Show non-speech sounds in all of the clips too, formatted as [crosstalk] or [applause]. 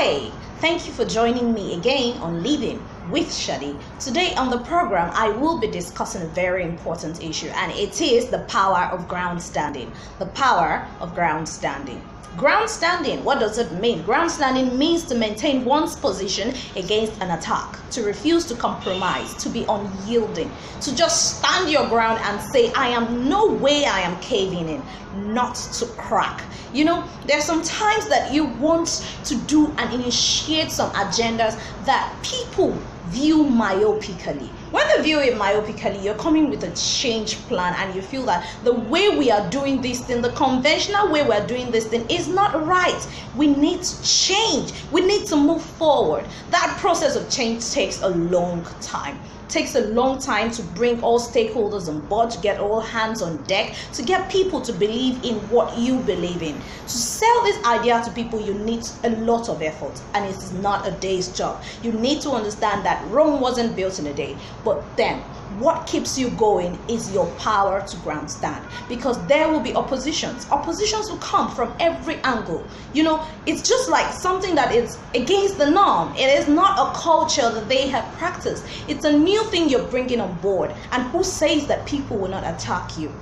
Hi, thank you for joining me again on Living with Shade. Today on the program, I will be discussing a very important issue, and it is the power of ground standing. The power of ground standing. Ground standing, what does it mean? Ground standing means to maintain one's position against an attack, to refuse to compromise, to be unyielding, to just stand your ground and say, I am no way I am caving in, not to crack. You know, there's some times that you want to do and initiate some agendas that people view myopically. When they view it myopically, you're coming with a change plan and you feel that the way we are doing this thing, the conventional way we're doing this thing, is not right. We need to change. We need to move forward. That process of change takes a long time takes a long time to bring all stakeholders on board, to get all hands on deck, to get people to believe in what you believe in. To sell this idea to people, you need a lot of effort, and it is not a day's job. You need to understand that Rome wasn't built in a day, but then what keeps you going is your power to ground stand because there will be oppositions oppositions will come from every angle you know it's just like something that is against the norm it is not a culture that they have practiced it's a new thing you're bringing on board and who says that people will not attack you.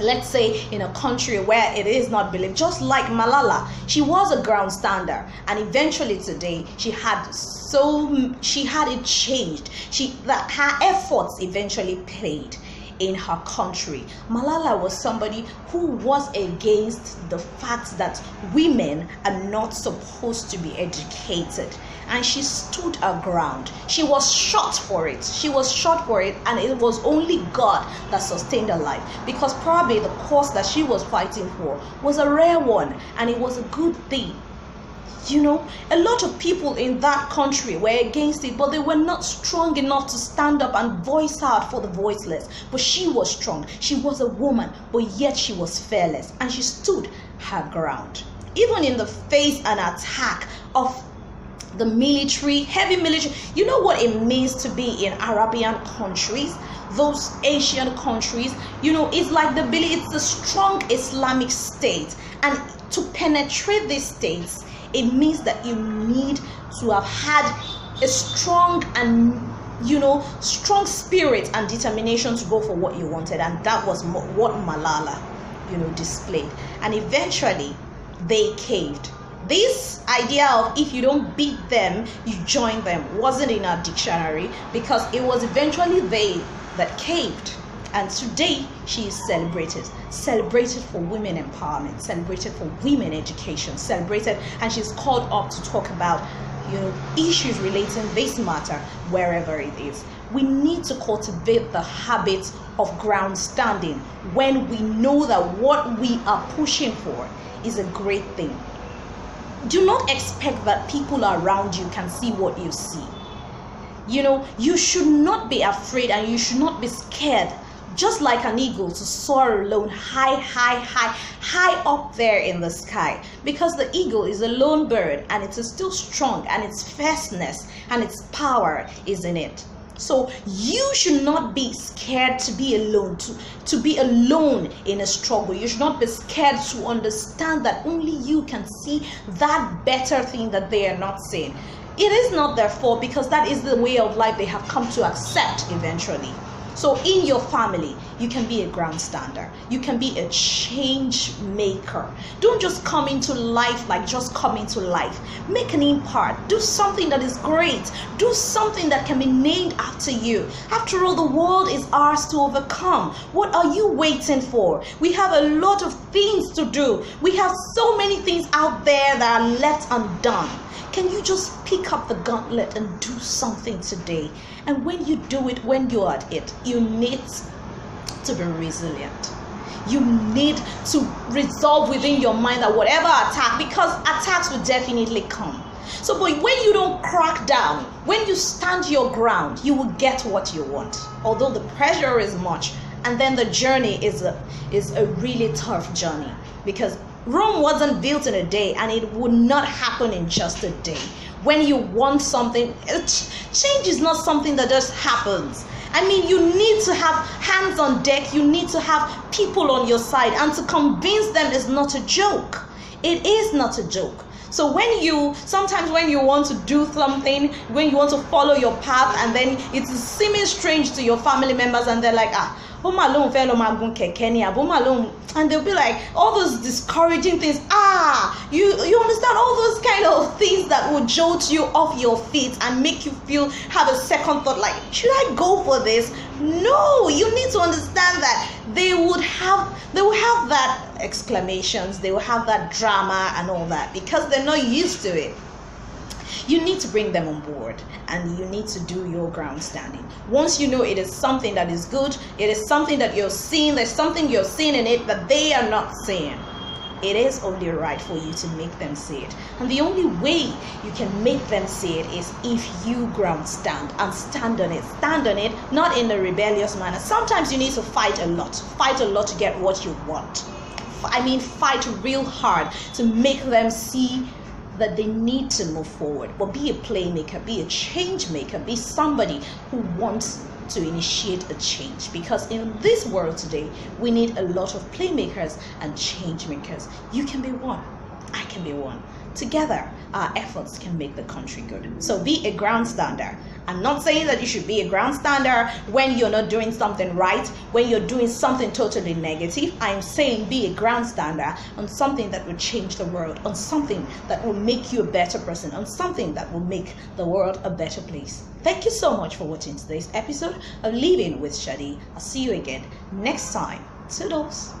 Let's say in a country where it is not believed just like malala she was a ground stander and eventually today she had so she had it changed. She that her efforts eventually paid in her country. Malala was somebody who was against the fact that women are not supposed to be educated. And she stood her ground. She was shot for it. She was shot for it, and it was only God that sustained her life because probably the cause that she was fighting for was a rare one, and it was a good thing you know, a lot of people in that country were against it, but they were not strong enough to stand up and voice out for the voiceless. But she was strong. She was a woman, but yet she was fearless and she stood her ground. Even in the face and attack of the military, heavy military. You know what it means to be in Arabian countries, those Asian countries. You know, it's like the belief it's a strong Islamic state, and to penetrate these states, it means that you need to have had a strong and you know strong spirit and determination to go for what you wanted. And that was what malala you know displayed. And eventually they caved. This idea of if you don't beat them you join them wasn't in our dictionary because it was eventually they that caved and today she is celebrated. Celebrated for women empowerment, celebrated for women education, celebrated, and she's called up to talk about you know issues relating this matter wherever it is. We need to cultivate the habit of ground standing when we know that what we are pushing for is a great thing. Do not expect that people around you can see what you see. You know, you should not be afraid and you should not be scared just like an eagle to soar alone high, high, high, high up there in the sky. Because the eagle is a lone bird and it is still strong and its fierceness and its power is in it. So you should not be scared to be alone, to, to be alone in a struggle. You should not be scared to understand that only you can see that better thing that they are not seeing. It is not their fault because that is the way of life they have come to accept eventually. So, in your family, you can be a ground stander. You can be a change maker. Don't just come into life like just come into life. Make an impact. Do something that is great. Do something that can be named after you. After all, the world is ours to overcome. What are you waiting for? We have a lot of things to do. We have so many things out there that are left undone. Can you just pick up the gauntlet and do something today? And when you do it, when you're at it, you need to be resilient. You need to resolve within your mind that whatever attack, because attacks will definitely come. So, but when you don't crack down, when you stand your ground, you will get what you want. Although the pressure is much, and then the journey is a is a really tough journey because Rome wasn't built in a day and it would not happen in just a day. When you want something, [laughs] change is not something that just happens. I mean, you need to have hands on deck, you need to have people on your side, and to convince them is not a joke. It is not a joke. So when you sometimes when you want to do something, when you want to follow your path, and then it's seeming strange to your family members, and they're like, ah, ó mà lóun fẹ́ lọ máa gun and they'll be like all those discouraging things ah you you understand all those kind of things that will jolt you off your feet and make you feel have a second thought like should I go for this? No you need to understand that they would have they will have that exclamations they will have that drama and all that because they're not used to it you need to bring them on board and you need to do your ground standing. Once you know it is something that is good, it is something that you're seeing, there's something you're seeing in it that they are not seeing. It is only right for you to make them see it. And the only way you can make them see it is if you ground stand and stand on it. Stand on it, not in a rebellious manner. Sometimes you need to fight a lot, fight a lot to get what you want. I mean, fight real hard to make them see that they need to move forward. But be a playmaker, be a change maker, be somebody who wants to initiate a change. Because in this world today we need a lot of playmakers and change makers. You can be one. I can be one. Together, our efforts can make the country good. So be a ground stander. I'm not saying that you should be a ground stander when you're not doing something right, when you're doing something totally negative. I'm saying be a ground stander on something that will change the world, on something that will make you a better person, on something that will make the world a better place. Thank you so much for watching today's episode of Living with Shade. I'll see you again next time. Toodles.